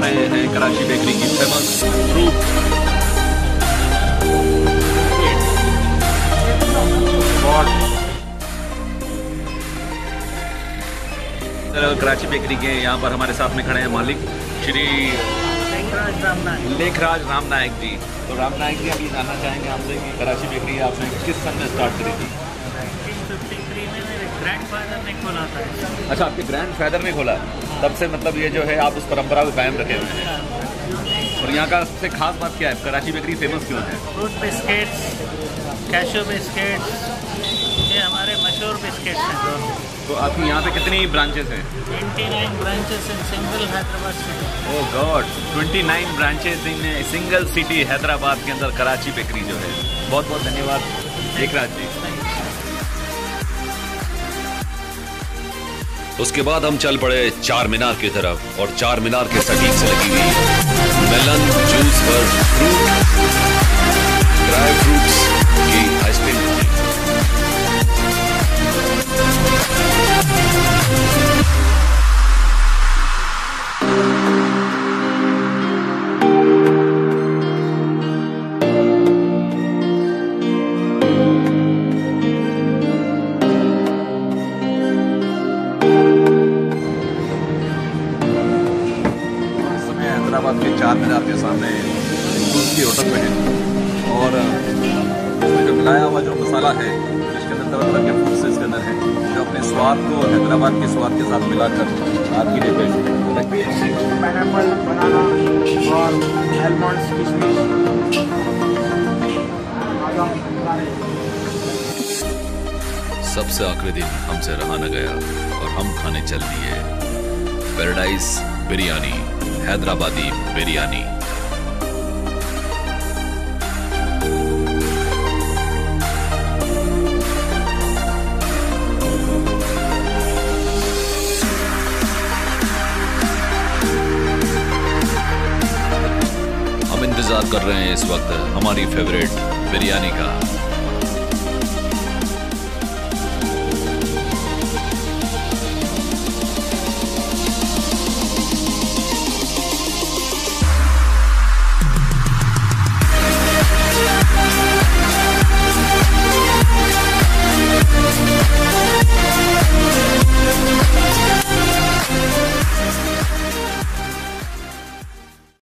रहे हैं कराची बेकरी की फ़ेमस कराची बेकरी के यहाँ पर हमारे साथ में खड़े हैं मालिक, श्री लेखराज राम नायक जी। तो राम नायक जी, अभी जानना चाहेंगे आपसे कि कराची बेकरी आपने किस सन में स्टार्ट करी थी? ग्रैंडफादर ने खोला था। अच्छा आपके ग्रैंड फादर ने खोला। तब से मतलब ये जो है आप उस परंपरा को कायम रखे हुए हैं। और यहाँ का सबसे खास बात क्या है? कराची बेकरी फ़ेमस क्यों है? फ्रूट बिस्किट्स कैशो बिस्किट्स ये हमारे मशहूर बिस्किट्स हैं। तो आपकी यहाँ पे कितनी ब्रांचेस हैं? 29 branches in single Hyderabad city oh god 29 branches in single city Hyderabad के अंदर कराची बेकरी जो है। बहुत बहुत धन्यवाद लेखराज जी। उसके बाद हम चल पड़े चार मीनार की तरफ़ और चार मीनार के सटीक से लगी हुई मेलन जूस पर फ्रूट हैदराबाद के चार मीनार के सामने की होटल में है। और इसमें जो मिलाया हुआ जो मसाला है, जिसके अंदर तरह तरह के फूड्स इसके अंदर हैं, जो अपने स्वाद को हैदराबाद के स्वाद के साथ मिलाकर आपके लिए पेश पाइनएप्पल बनाना और सबसे आखिरी दिन हमसे रहा न गया और हम खाने चल दिए। पैराडाइज बिरयानी हैदराबादी बिरयानी। हम इंतज़ार कर रहे हैं इस वक्त हमारी फेवरेट बिरयानी का।